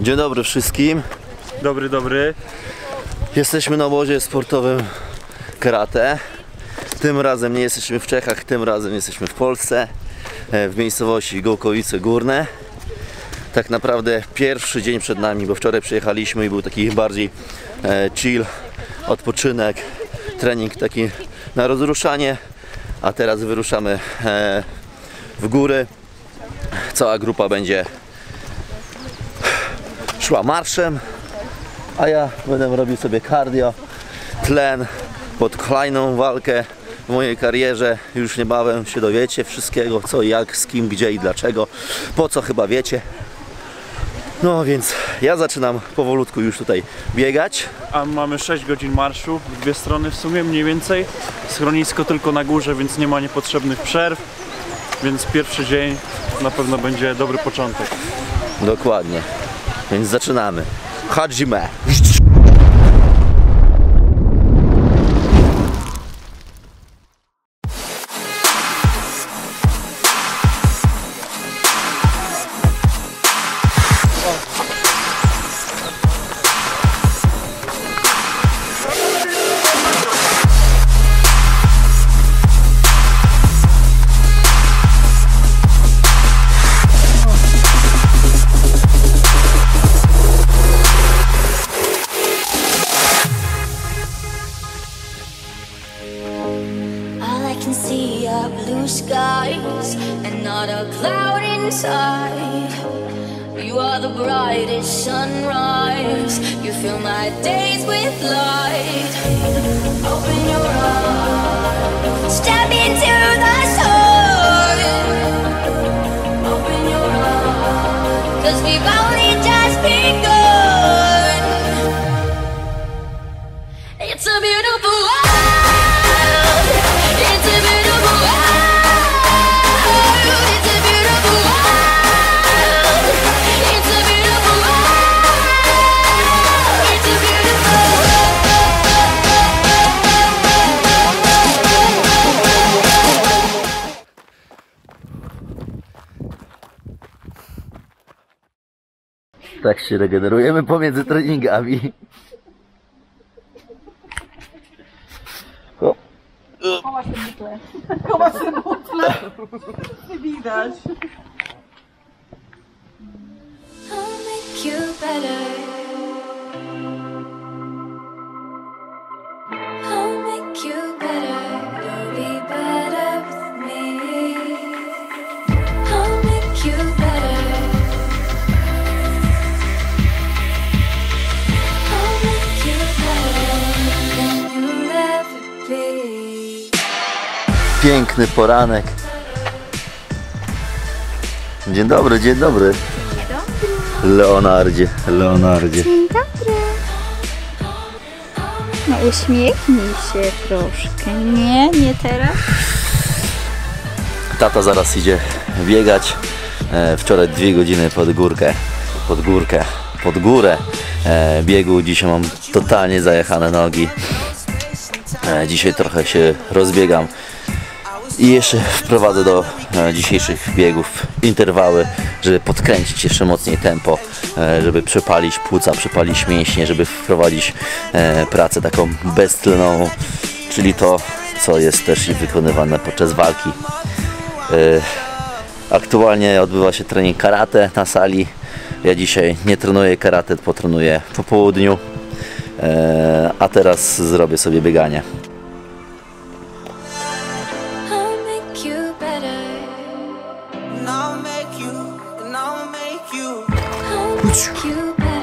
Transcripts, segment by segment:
Dzień dobry wszystkim. Dobry, dobry. Jesteśmy na obozie sportowym karate. Tym razem nie jesteśmy w Czechach, tym razem jesteśmy w Polsce, e, w miejscowości Gołkowice Górne. Tak naprawdę pierwszy dzień przed nami, bo wczoraj przyjechaliśmy i był taki bardziej e, chill, odpoczynek, trening taki na rozruszanie, a teraz wyruszamy e, w góry. Cała grupa będzie szła marszem, a ja będę robił sobie cardio, tlen pod kolejną walkę w mojej karierze. Już niebawem się dowiecie wszystkiego, co, jak, z kim, gdzie i dlaczego. Po co chyba wiecie. No więc ja zaczynam powolutku już tutaj biegać. A mamy 6 godzin marszu, w dwie strony w sumie mniej więcej. Schronisko tylko na górze, więc nie ma niepotrzebnych przerw. Więc pierwszy dzień na pewno będzie dobry początek. Dokładnie. Więc zaczynamy. Hadzime. Sunrise. You fill my days with light. Tak się regenerujemy pomiędzy treningami. O, Widać. I'll make you better. Piękny poranek. Dzień dobry, dzień dobry. Leonardzie, Leonardzie. Dzień dobry. No uśmiechnij się troszkę. Nie, nie teraz. Tata zaraz idzie biegać. E, wczoraj dwie godziny pod górkę, pod górkę, pod górę e, biegu. Dzisiaj mam totalnie zajechane nogi. E, dzisiaj trochę się rozbiegam i jeszcze wprowadzę do e, dzisiejszych biegów interwały, żeby podkręcić jeszcze mocniej tempo, e, żeby przepalić płuca, przepalić mięśnie, żeby wprowadzić e, pracę taką beztlenową, czyli to, co jest też i wykonywane podczas walki. Aktualnie odbywa się trening karate na sali. Ja dzisiaj nie trenuję karate, potrenuję po południu, a teraz zrobię sobie bieganie. You better.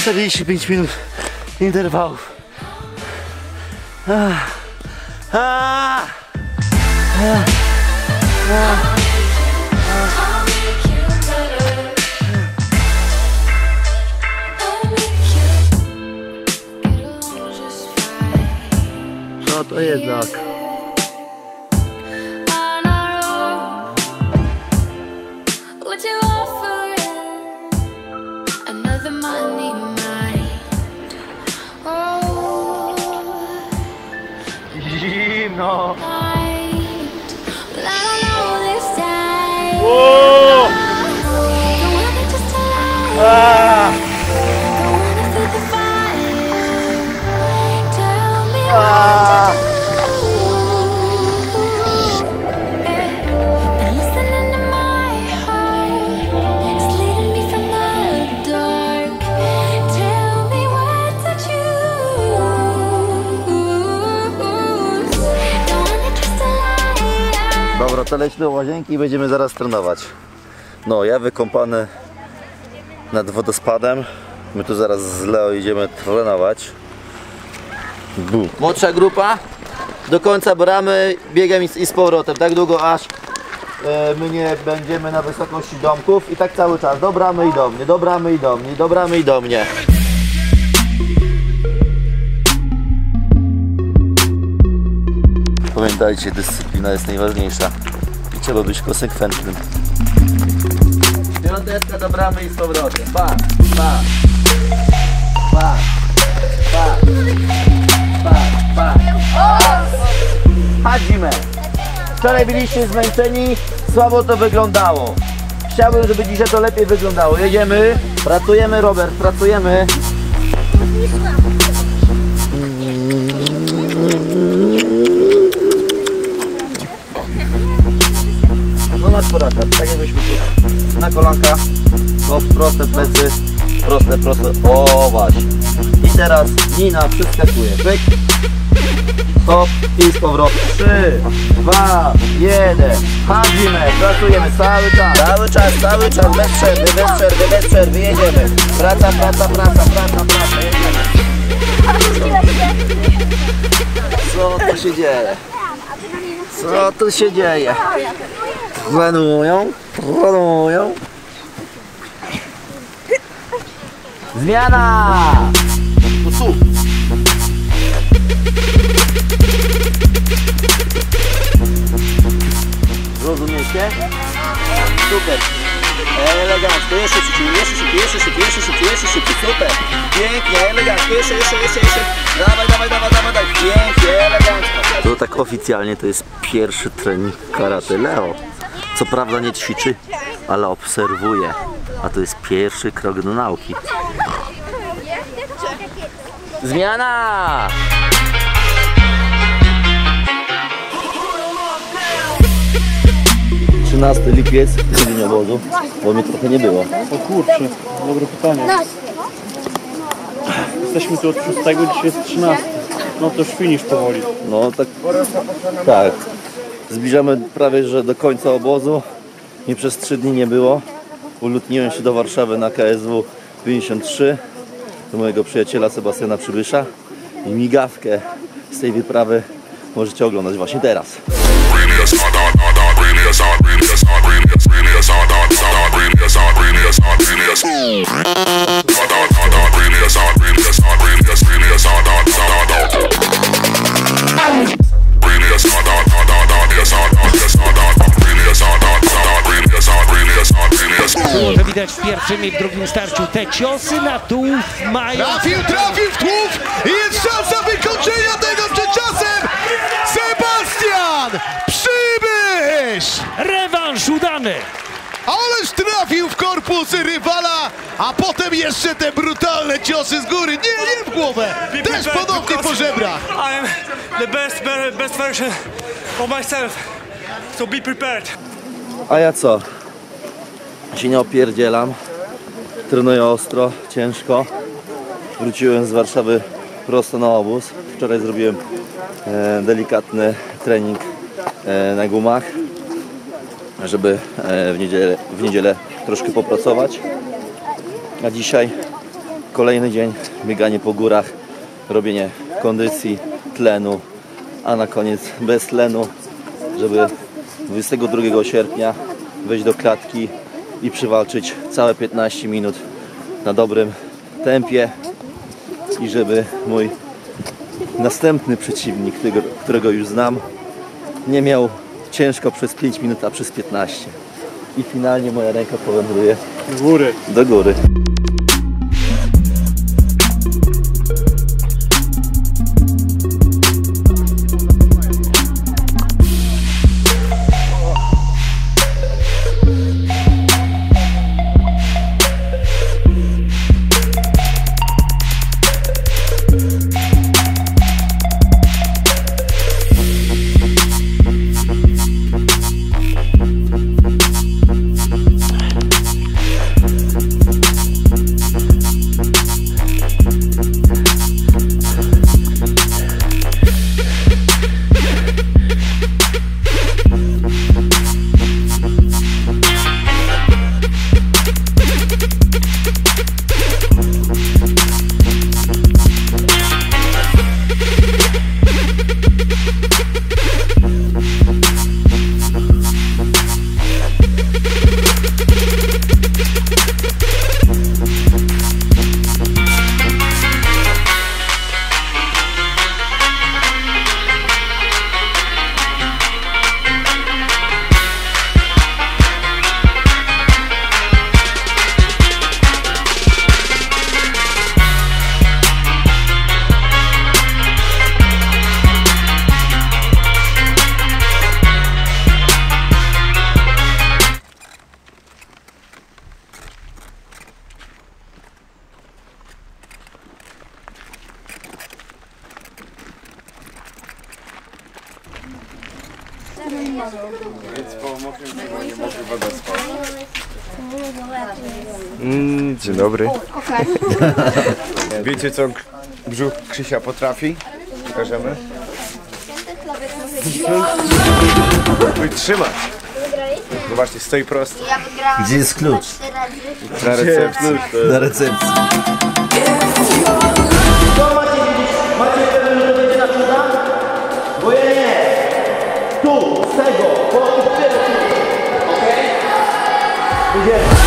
45 minut interwałów. No to jednak. To leć do łazienki i będziemy zaraz trenować. No, ja wykąpany nad wodospadem. My tu zaraz z Leo idziemy trenować. Bu. Młodsza grupa do końca bramy, biegiem i z, powrotem, tak długo aż e, my nie będziemy na wysokości domków i tak cały czas, do bramy i do mnie, do bramy i do mnie, do bramy i do mnie. Pamiętajcie, dyscyplina jest najważniejsza trzeba być konsekwentnym. Piąteczka do bramy i z powrotem. Pa, pa, pa, pa, pa, pa. Hadzimy. Wczoraj byliście zmęczeni, słabo to wyglądało. Chciałbym, żeby dzisiaj to lepiej wyglądało. Jedziemy, pracujemy Robert, pracujemy. No czworaka, tak jakbyśmy tu na kolanka, hop, proste plecy, proste, proste, o właśnie. I teraz Nina przeskakuje, pyk, hop i z powrotem. 3, 2, 1, chodzimy, pracujemy cały czas. Cały czas, cały czas, bez przerwy, bez przerwy, bez przerwy, jedziemy. Praca, praca, praca, praca, praca, jedziemy. Co tu się dzieje? Co tu się dzieje? Trenują, trenują. Zmiana! Rozumiecie? Super. Elegancko, jeszcze szybciej, jeszcze szybciej, jeszcze szybciej, jeszcze szybciej, jeszcze szybciej, super. Pięknie, elegancko, jeszcze, jeszcze, jeszcze, jeszcze. Dawaj, dawaj, dawaj, dawaj, dawaj. pięknie, elegancko. To tak oficjalnie to jest pierwszy trening karate Leo. Co prawda nie ćwiczy, ale obserwuje. A to jest pierwszy krok do nauki. Zmiana! Trzynasty lipiec, dzień obozu, bo mnie trochę nie było. O kurczę, dobre pytanie. Jesteśmy tu od 6, dzisiaj jest 13. No to już finisz powoli. No tak, tak. Zbliżamy prawie że do końca obozu. Nie przez trzy dni nie było. Ulotniłem się do Warszawy na KSW 53 do mojego przyjaciela Sebastiana Przybysza i migawkę z tej wyprawy możecie oglądać właśnie teraz. To widać w pierwszym i w drugim starciu. Te ciosy na tułów mają Trafił, trafił w tłów i jest szansa wykończenia tego przed czasem! Sebastian Przybysz! rewanż udany. Ależ trafił w korpus rywala, a potem jeszcze te brutalne ciosy z góry. Nie, nie w głowę, też podobnie po żebrach. I am the best, best version of myself. So be prepared. A ja co? Się nie opierdzielam. Trenuję ostro, ciężko. Wróciłem z Warszawy prosto na obóz. Wczoraj zrobiłem e, delikatny trening e, na gumach, żeby e, w, niedzielę, w niedzielę troszkę popracować. A dzisiaj kolejny dzień bieganie po górach, robienie kondycji, tlenu, a na koniec bez tlenu, żeby 22 sierpnia wejść do klatki i przywalczyć całe 15 minut na dobrym tempie i żeby mój Następny przeciwnik, którego, już znam, nie miał ciężko przez 5 minut, a przez 15. I finalnie moja ręka powędruje Z góry. do góry. Mm, dzień dobry. Wiecie co brzuch Krzysia potrafi? Pokażemy. Wytrzymać. Zobaczcie, stoi prosto. Gdzie jest klucz? Na recepcji. Na recepcji. noga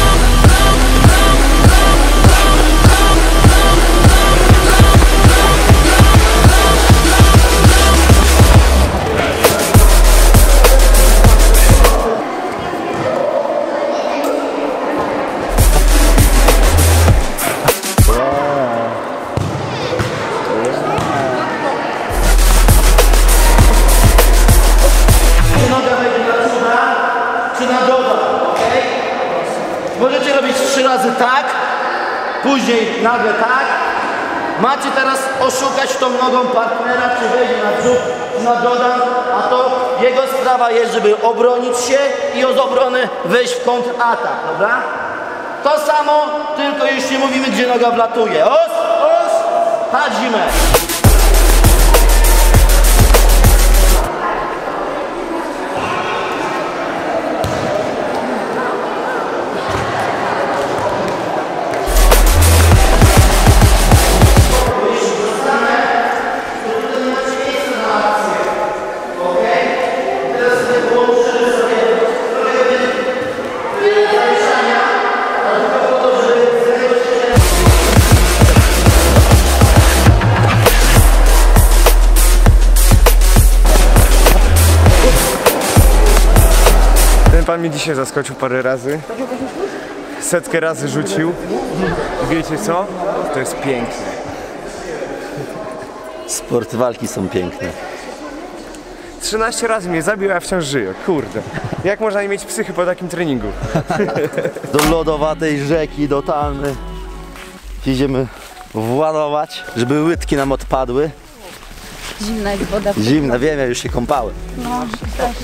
nagle tak. Macie teraz oszukać tą nogą partnera, czy wejdzie na brzuch, na dodan, a to jego sprawa jest, żeby obronić się i z obrony wejść w kontratak, dobra? To samo, tylko nie mówimy, gdzie noga wlatuje. Os, os, hadzimy. Dzisiaj zaskoczył parę razy. Setkę razy rzucił. Wiecie co? To jest piękne. Sport walki są piękne. 13 razy mnie zabił, a ja wciąż żyję. Kurde. Jak można nie mieć psychy po takim treningu? Do lodowatej rzeki dotalmy. Idziemy władować, żeby łydki nam odpadły. Zimna jest woda. Zimna, wiem, ja już się kąpałem. No, też.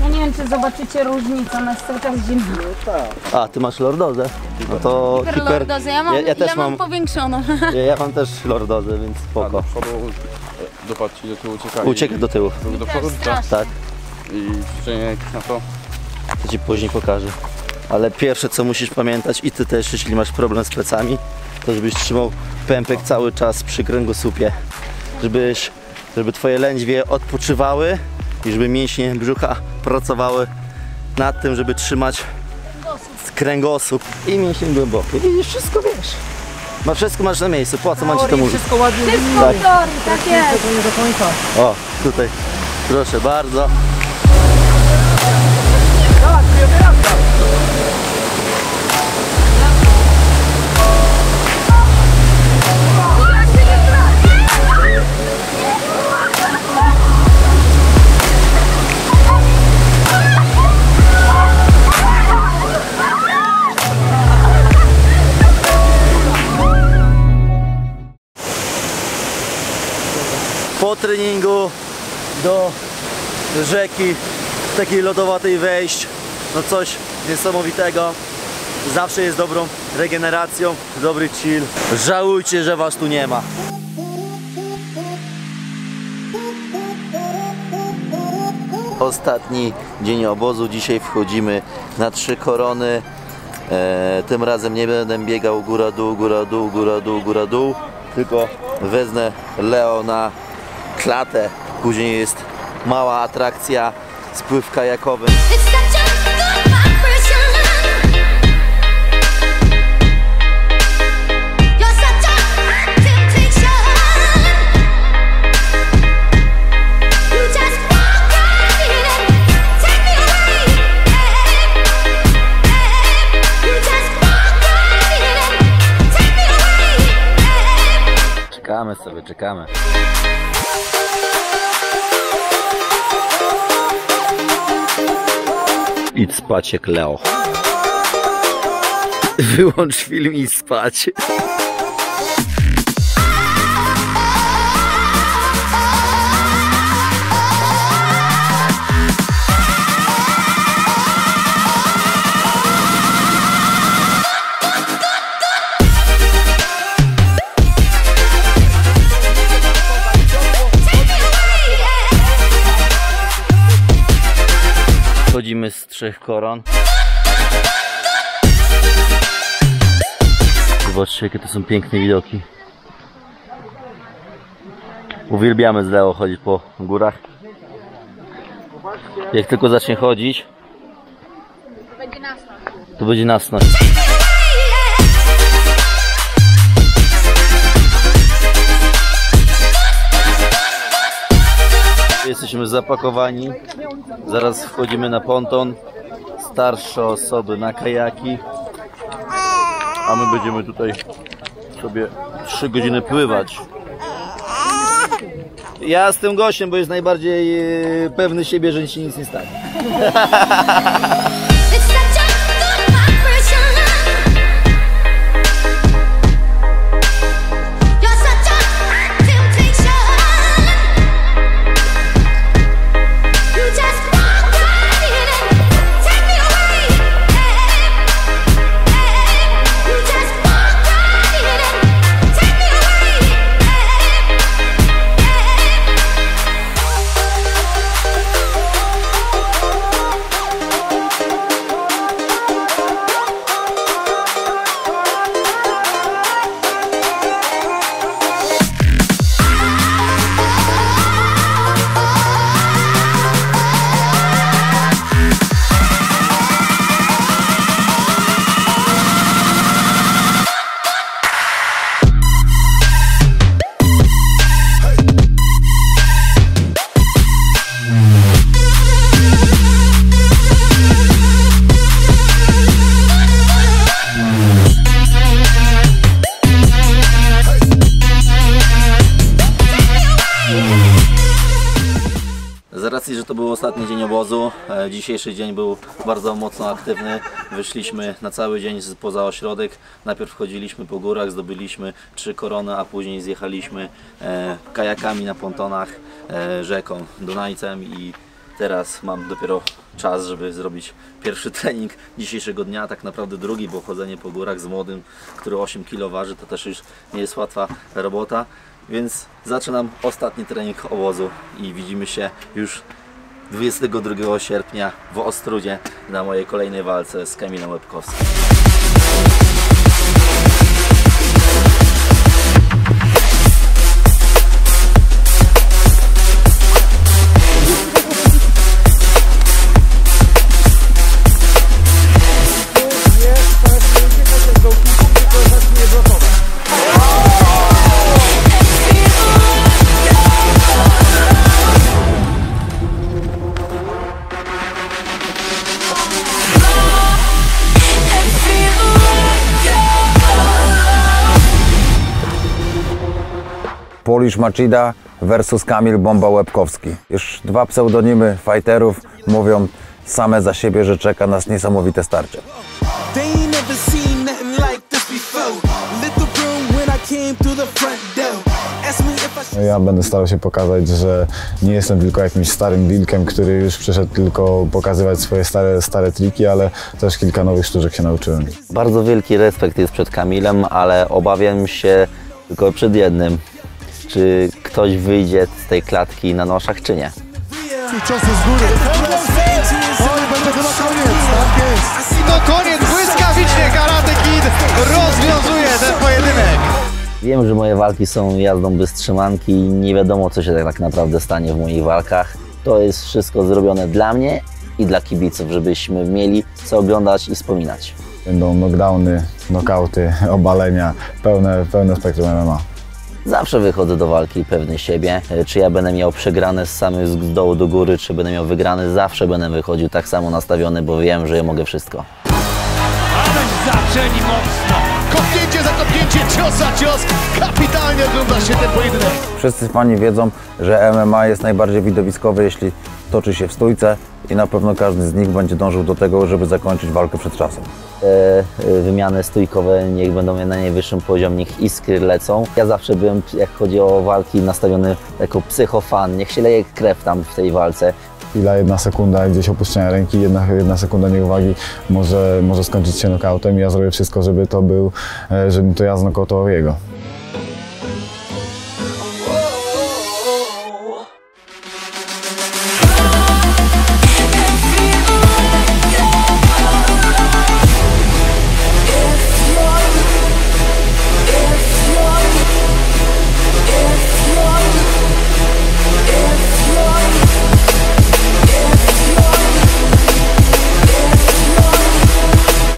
Ja nie wiem, czy zobaczycie różnicę, ona jest cały czas zimna. A, ty masz lordozę? No to hiper... Lordozę, ja mam, ja, ja też mam, mam, powiększoną. ja, ja mam też lordozę, więc spoko. dopadł do tyłu uciekali. Uciekaj do tyłu. Do przodu? Strasznie. Tak, I ćwiczenie na to. to ci później pokażę. Ale pierwsze co musisz pamiętać i ty też, jeśli masz problem z plecami, to żebyś trzymał pępek cały czas przy kręgosłupie. Żebyś, żeby twoje lędźwie odpoczywały i żeby mięśnie brzucha pracowały nad tym, żeby trzymać kręgosłup i mięsień głęboki. Widzisz, wszystko wiesz. Ma wszystko masz na miejscu, po co mam ci to mówić? wszystko ładnie Wszystko Tak. w teorii, tak jest. O, tutaj, proszę bardzo. Treningu do rzeki takiej lodowatej wejść, no coś niesamowitego. Zawsze jest dobrą regeneracją, dobry chill. Żałujcie, że was tu nie ma. Ostatni dzień obozu. Dzisiaj wchodzimy na trzy korony. E, tym razem nie będę biegał góra dół, góra dół, góra dół, góra dół, tylko wezmę Leo na klatę. Później jest mała atrakcja, spływ kajakowy. It's such a Idź spać jak Leo. Wyłącz film i spać. Trzech koron. Zobaczcie, jakie to są piękne widoki. Uwielbiamy z Leo chodzić po górach. Jak tylko zacznie chodzić, to będzie nasność. Jesteśmy zapakowani. Zaraz wchodzimy na ponton. Starsze osoby na kajaki. A my będziemy tutaj sobie 3 godziny pływać. Ja z tym gościem, bo jest najbardziej e, pewny siebie, że ci nic nie stanie. to był ostatni dzień obozu, e, dzisiejszy dzień był bardzo mocno aktywny. Wyszliśmy na cały dzień poza ośrodek. Najpierw chodziliśmy po górach, zdobyliśmy trzy korony, a później zjechaliśmy e, kajakami na pontonach e, rzeką Dunajcem i teraz mam dopiero czas, żeby zrobić pierwszy trening dzisiejszego dnia, tak naprawdę drugi, bo chodzenie po górach z młodym, który 8 kg waży, to też już nie jest łatwa robota. Więc zaczynam ostatni trening obozu i widzimy się już 22 sierpnia w Ostrudzie na mojej kolejnej walce z Kamilem Łebkowskim. Polish Machida versus Kamil Bomba Łebkowski. Już dwa pseudonimy fighterów mówią same za siebie, że czeka nas niesamowite starcie. I Ja będę starał się pokazać, że nie jestem tylko jakimś starym wilkiem, który już przyszedł tylko pokazywać swoje stare, stare triki, ale też kilka nowych sztuczek się nauczyłem. Bardzo wielki respekt jest przed Kamilem, ale obawiam się tylko przed jednym. Czy ktoś wyjdzie z tej klatki na noszach, czy nie? Ciosy z góry. Oj, będzie chyba koniec, tak jest. I to koniec, błyskawicznie Karate Kid rozwiązuje ten pojedynek. Wiem, że moje walki są jazdą bez trzymanki i nie wiadomo, co się tak naprawdę stanie w moich walkach. To jest wszystko zrobione dla mnie i dla kibiców, żebyśmy mieli co oglądać i wspominać. Będą knockdowny, knockouty, obalenia, pełne, pełne spektrum MMA. Zawsze wychodzę do walki pewny siebie. E, Czy ja będę miał przegrane z samym z dołu do góry, czy będę miał wygrane, zawsze będę wychodził tak samo nastawiony, bo wiem, że ja mogę wszystko. Zaczęli mocno. Kopnięcie za kopnięcie, cios za cios. Kapitalnie ogląda się ten pojedynek. Wszyscy fani wiedzą, że MMA jest najbardziej widowiskowe, jeśli toczy się w stójce i na pewno każdy z nich będzie dążył do tego, żeby zakończyć walkę przed czasem. Te e, wymiany stójkowe niech będą na najwyższym poziomie, niech iskry lecą. Ja zawsze byłem, jak chodzi o walki, nastawiony jako psychofan. Niech się leje krew tam w tej walce. Chwila, jedna sekunda gdzieś opuszczenia ręki, jedna, jedna sekunda nieuwagi może, może skończyć się knockoutem i ja zrobię wszystko, żeby to był, e, żebym to ja znokautował jego.